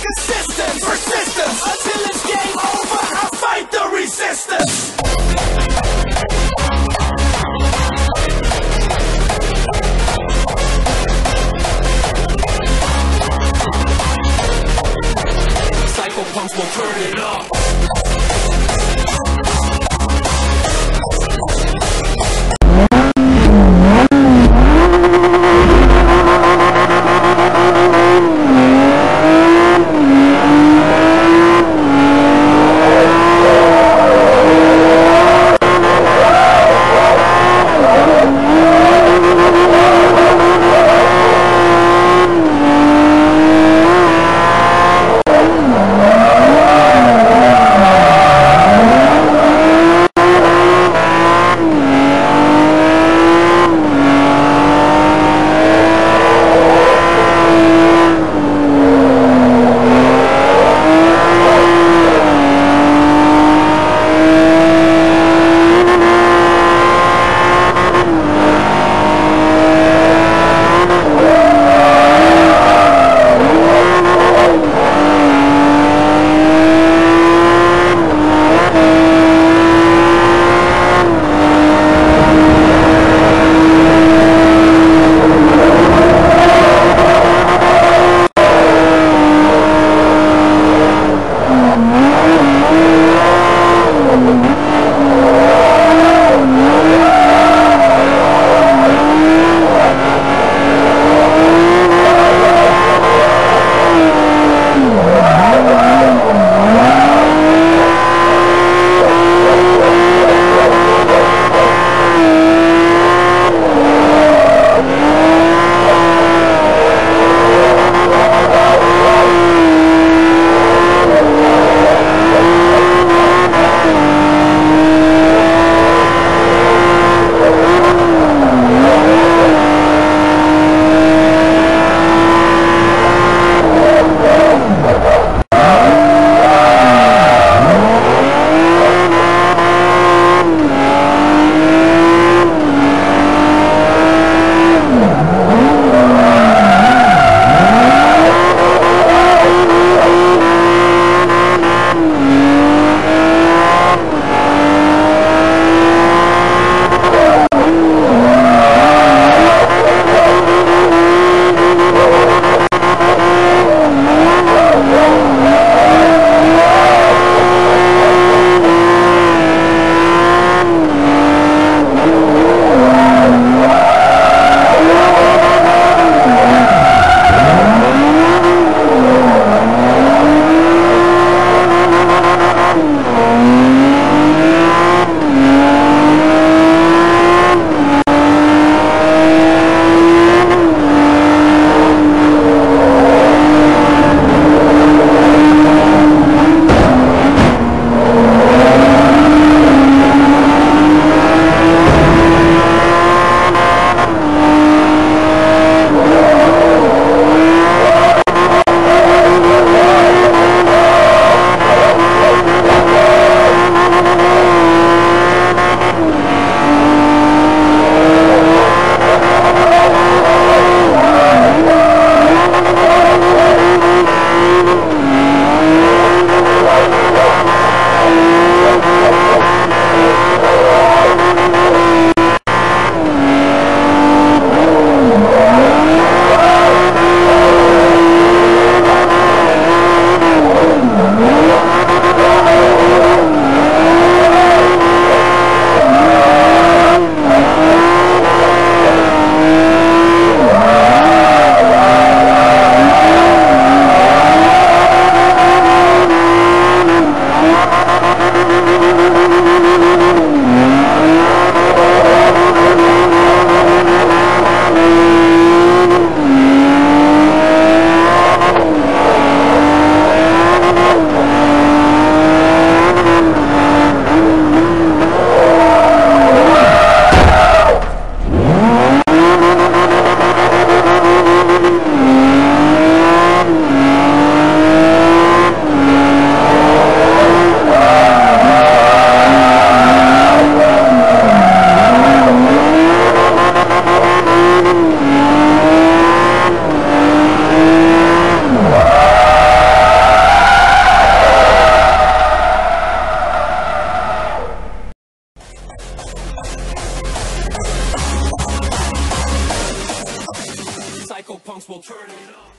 Consistence, persistence, until it's game over, I fight the resistance. Psycho punks will turn it will turn it up.